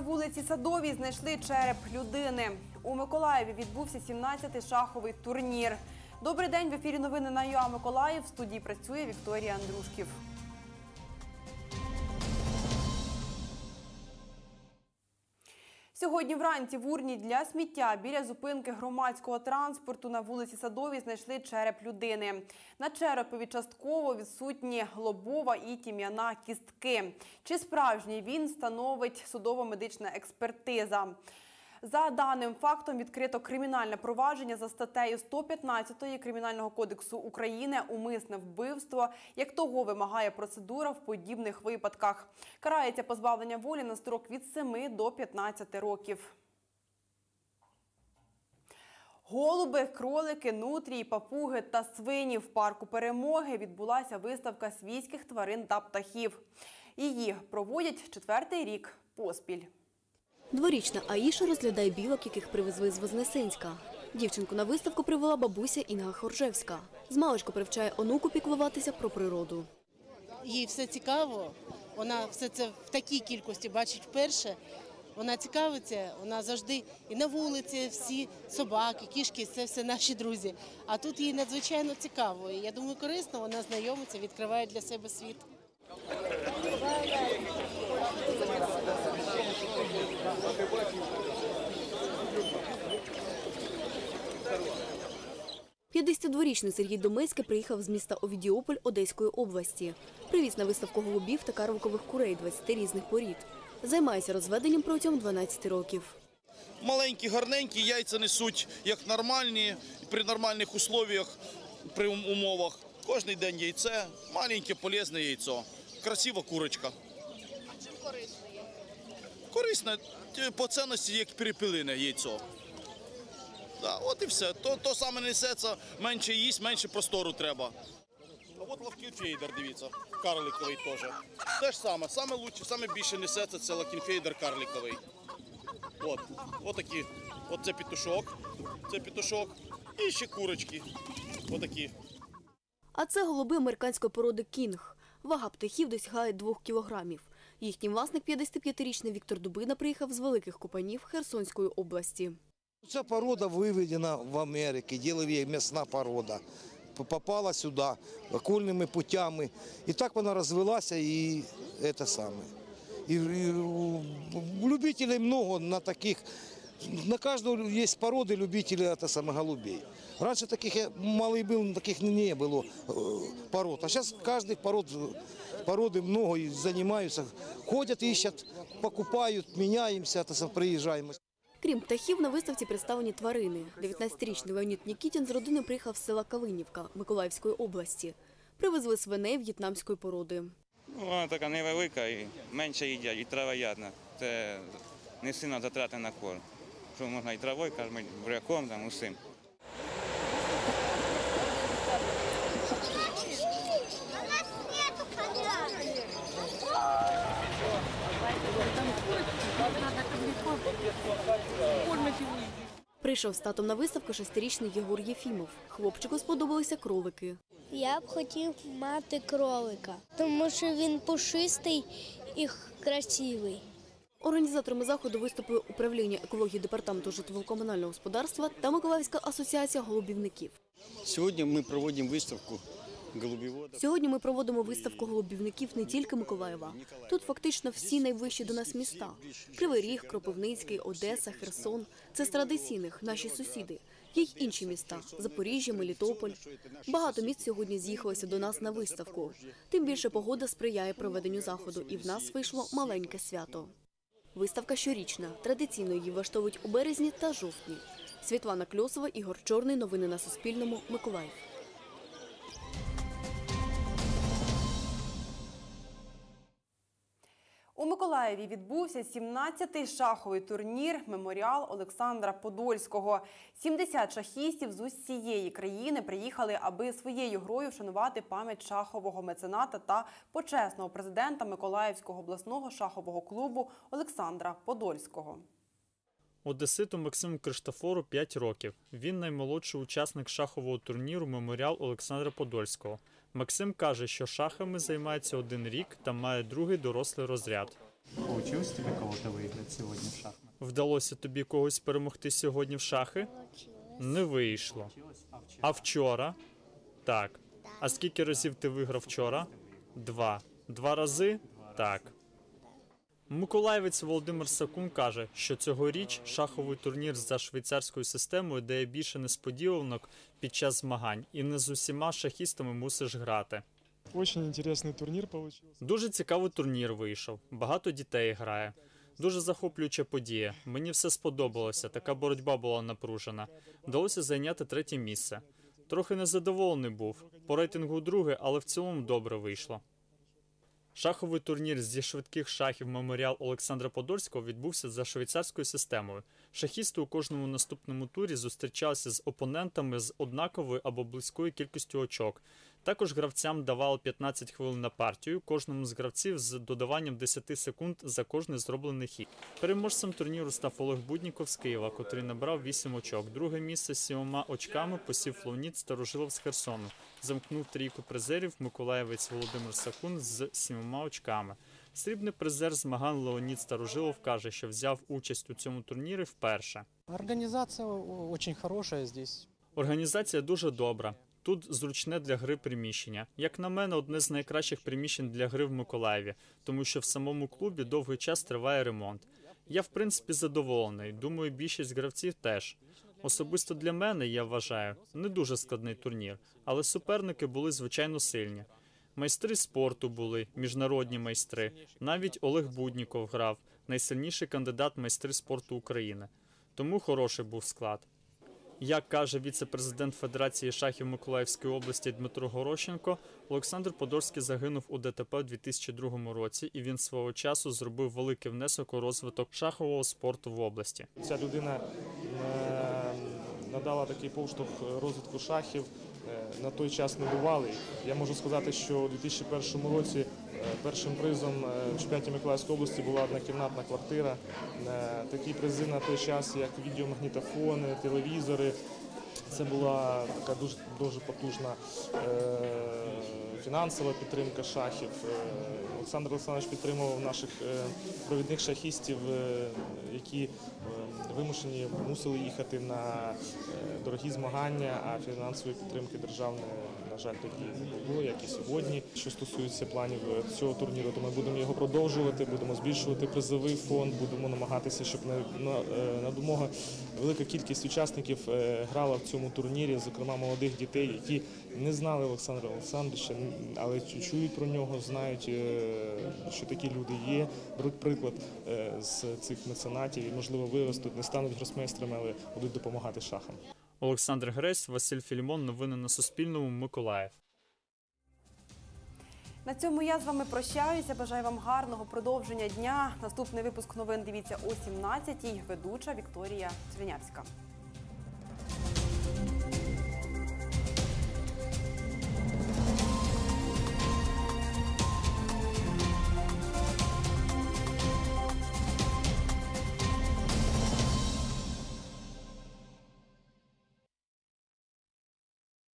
вулиці Садовій знайшли череп людини. У Миколаєві відбувся 17-й шаховий турнір. Добрий день в ефірі новини на ЮА Миколаїв. В студії працює Вікторія Андрушків. Сьогодні вранці в урні для сміття біля зупинки громадського транспорту на вулиці Садовій знайшли череп людини. На черепові частково відсутні лобова і тім'яна кістки. Чи справжній він становить судово-медична експертиза? За даним фактом відкрито кримінальне провадження за статтею 115 Кримінального кодексу України умисне вбивство, як того вимагає процедура в подібних випадках. Карається позбавлення волі на строк від 7 до 15 років. Голуби, кролики, нутрії, папуги та свині в парку перемоги відбулася виставка свійських тварин та птахів. Її проводять четвертий рік поспіль. Дворічна Аїша розглядає білок, яких привезли з Вознесенська. Дівчинку на виставку привела бабуся Інга Хоржевська. Змалечко привчає онуку піклуватися про природу. їй все цікаво. Вона все це в такій кількості бачить вперше. Вона цікавиться, вона завжди і на вулиці всі собаки, кішки це все наші друзі. А тут їй надзвичайно цікаво. І я думаю, корисно вона знайомиться, відкриває для себе світ. 52-річний Сергій Домецький приїхав з міста Овідіополь Одеської області. Привіз на виставку голубів та карликових курей 20 різних порід. Займається розведенням протягом 12 років. Маленькі, гарненькі яйця несуть як нормальні, при нормальних условиях, при умовах. Кожний день яйце, маленьке полезне яйцо. Красива курочка. Чим корисне Корисне ті- по цінності, як перепилине яйцо. Да, от і все. То, то саме несеться, менше їсть, менше простору треба. А от лакенфельдер, дивіться, карликовий теж. Те ж саме, саме лучше, саме більше несеться це лакенфельдер карликовий. От, от такі. От це петушок, це петушок. І ще курочки. Отакі. А це голуби американської породи кінг. Вага птахів досягає 2 кілограмів. Їхній власник, 55-річний Віктор Дубина, приїхав з Великих Копанів Херсонської області. Ця порода виведена в Америці, ділові м'ясна порода. Попала сюди окольними путями. І так вона розвелася і це саме. І, і Любителів багато на таких. На кожного є породи любителі це саме голубей. Раніше таких я малий був, таких не було е, пород. А зараз кожних пород, породи много і займаються. Ходять, іщуть, покупають, міняємося, та саме, приїжджаємо. Крім птахів, на виставці представлені тварини. 19-річний Леонід Нікітін з родиною приїхав з села Калинівка Миколаївської області. Привезли свиней в'єтнамської породи. Ну, Вона така невелика і менше їдять, і травоядна. Це не сильно затрати на корм. Що можна і травою кормити, буряком, там, усім. Прийшов з татом на виставку шестирічний Єгор Єфімов. Хлопчику сподобалися кролики. Я б хотів мати кролика, тому що він пушистий і красивий. Організаторами заходу виступили управління екології департаменту житлово-комунального господарства та Миколаївська асоціація голубівників. Сьогодні ми проводимо виставку голубівода. Сьогодні ми проводимо виставку голубівників не тільки Миколаєва. Тут фактично всі найвищі до нас міста: Кривий Ріг, Кропивницький, Одеса, Херсон. Це з традиційних наші сусіди. Є й інші міста Запоріжжя, Мелітополь. Багато міст сьогодні з'їхалося до нас на виставку. Тим більше погода сприяє проведенню заходу, і в нас вийшло маленьке свято. Виставка щорічна. Традиційно її влаштовують у березні та жовтні. Світлана Кльосова, Ігор Чорний. Новини на Суспільному. Миколаїв. У Миколаєві відбувся 17-й шаховий турнір Меморіал Олександра Подольського. 70 шахістів з усієї країни приїхали, аби своєю грою вшанувати пам'ять шахового мецената та почесного президента Миколаївського обласного шахового клубу Олександра Подольського. Одеситу Максиму Криштофору 5 років. Він наймолодший учасник шахового турніру Меморіал Олександра Подольського. Максим каже, що шахами займається один рік та має другий дорослий розряд. Получилось тобі кого-то виграти сьогодні в шахмат? Вдалося тобі когось перемогти сьогодні в шахи? Не вийшло. А вчора? Так. А скільки разів ти виграв вчора? Два. Два рази? Так. Миколаївець Володимир Сакун каже, що цьогоріч шаховий турнір за швейцарською системою дає більше несподіванок під час змагань, і не з усіма шахістами мусиш грати. Очень интересный турнир получился. Дуже цікавий турнір вийшов. Багато дітей грає. Дуже захоплююча подія. Мені все сподобалося. Така боротьба була напружена. Вдалося зайняти третє місце. Трохи незадоволений був. По рейтингу друге, але в цілому добре вийшло. Шаховий турнір зі швидких шахів меморіал Олександра Подольського відбувся за швейцарською системою. Шахісти у кожному наступному турі зустрічалися з опонентами з однаковою або близькою кількістю очок. Також гравцям давали 15 хвилин на партію, кожному з гравців з додаванням 10 секунд за кожний зроблений хід. Переможцем турніру став Олег Будніков з Києва, котрий набрав 8 очок. Друге місце з сімома очками посів Флоніт Старожилов з Херсону. Замкнув трійку призерів Миколаєвець Володимир Сакун з сімома очками. Срібний призер змагань Леонід Старожилов каже, що взяв участь у цьому турнірі вперше. Организация о- очень хорошая здесь. Організація дуже добра. Тут зручне для гри приміщення. Як на мене, одне з найкращих приміщень для гри в Миколаєві, тому що в самому клубі довгий час триває ремонт. Я, в принципі, задоволений. Думаю, більшість гравців теж. Особисто для мене, я вважаю, не дуже складний турнір, але суперники були звичайно сильні. Майстри спорту були, міжнародні майстри. Навіть Олег Будніков грав, найсильніший кандидат майстри спорту України. Тому хороший був склад. Як каже віце-президент Федерації шахів Миколаївської області Дмитро Горощенко, Олександр Подольський загинув у ДТП у 2002 році, і він свого часу зробив великий внесок у розвиток шахового спорту в області. Ця людина е, надала такий поштовх розвитку шахів е, на той час небувалий. Я можу сказати, що у 2001 році першим призом е, в чемпіонаті Миколаївської області була однокімнатна квартира. Е, Такі призи на той час, як відеомагнітофони, телевізори. Це була така дуже дуже потужна е, фінансова підтримка шахів. Олександр Олександрович підтримував наших е, провідних шахістів, е, які е, вимушені мусили їхати на дорогі змагання, а фінансової підтримки державної, на жаль, тоді не було, як і сьогодні. Що стосується планів цього турніру, то ми будемо його продовжувати, будемо збільшувати призовий фонд, будемо намагатися, щоб на, на, домога велика кількість учасників грала в цьому турнірі, зокрема молодих дітей, які не знали Олександра Олександровича, але чують про нього, знають, що такі люди є, беруть приклад е, з цих меценатів і, можливо, виростуть, не стануть гросмейстрами, але будуть допомагати шахам. Олександр Гресь, Василь Філімон. Новини на Суспільному. Миколаїв. На цьому я з вами прощаюся. Бажаю вам гарного продовження дня. Наступний випуск новин дивіться о 17-й. Ведуча Вікторія Чернявська.